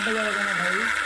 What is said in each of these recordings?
बजा ना भाई।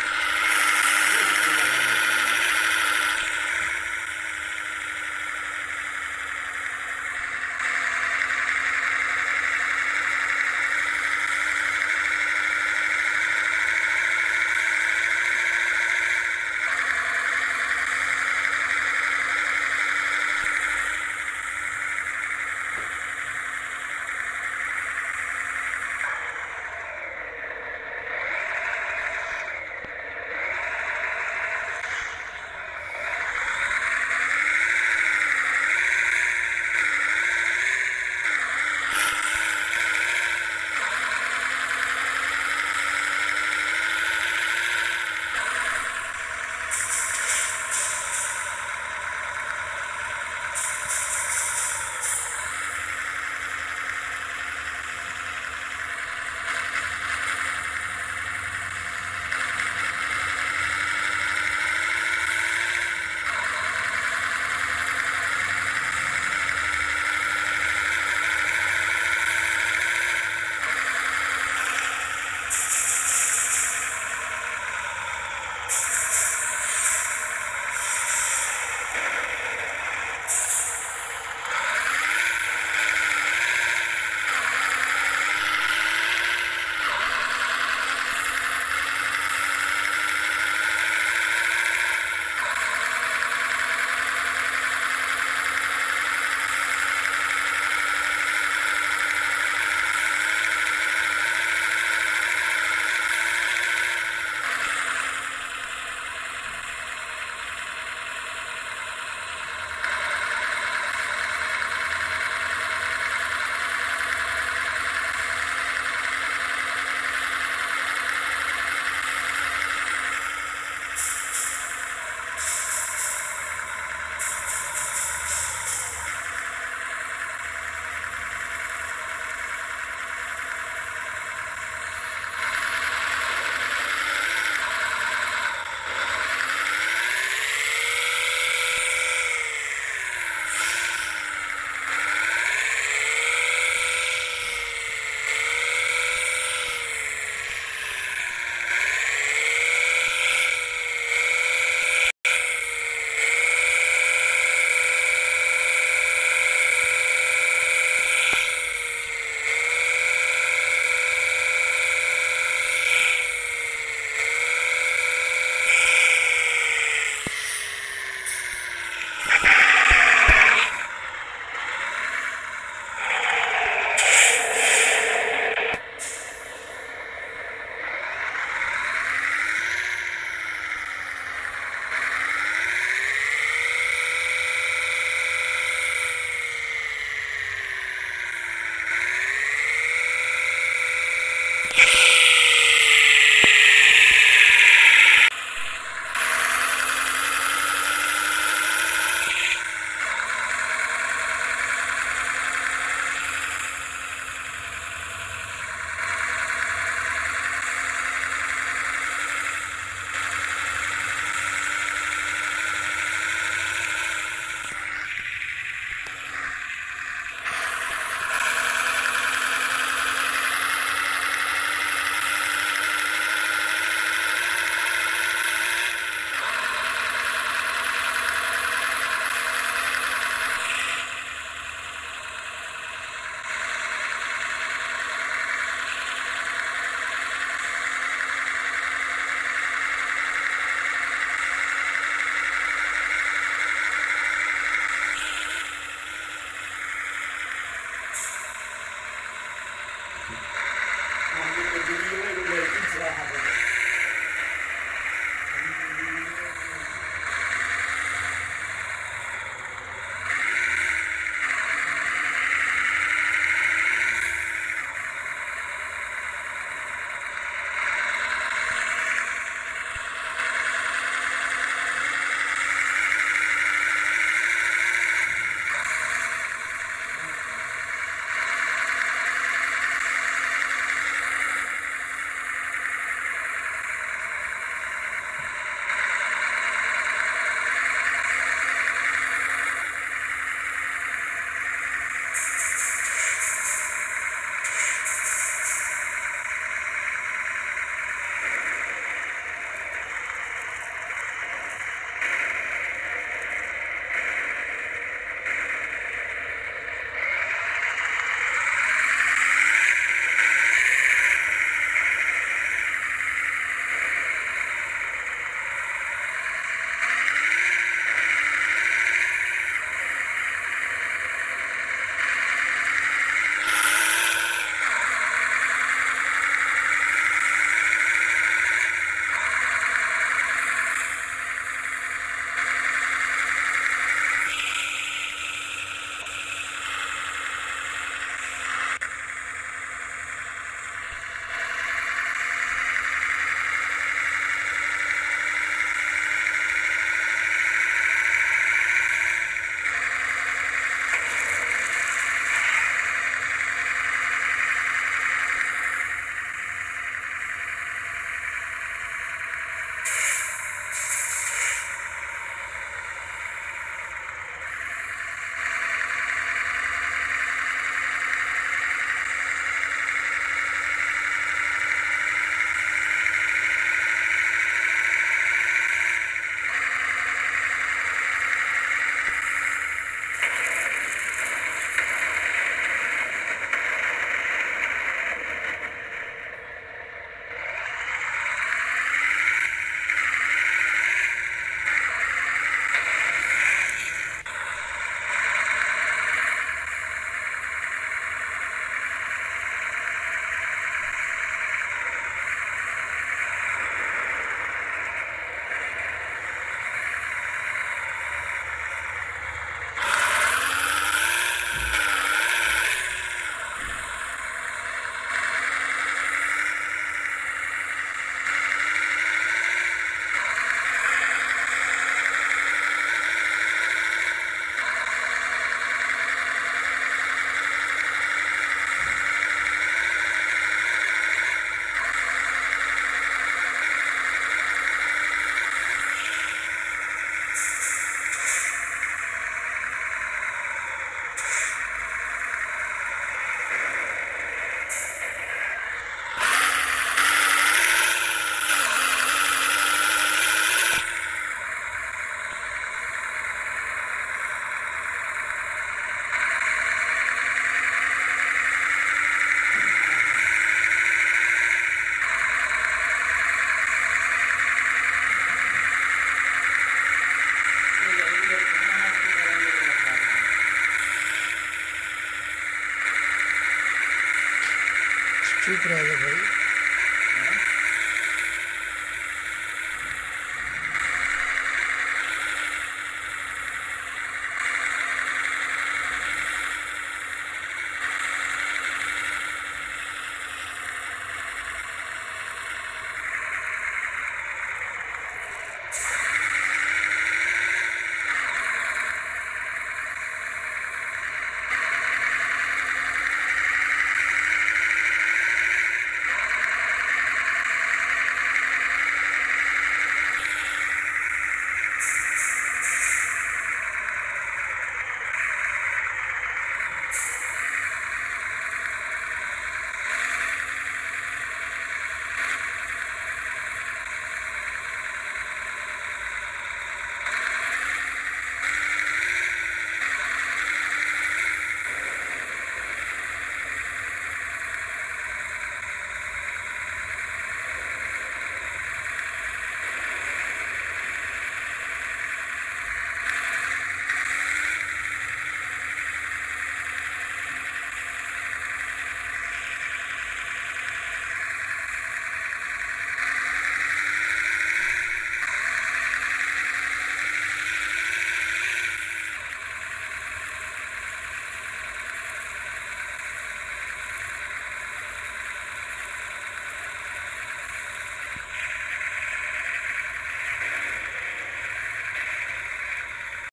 ಕ್ಷೇತ್ರ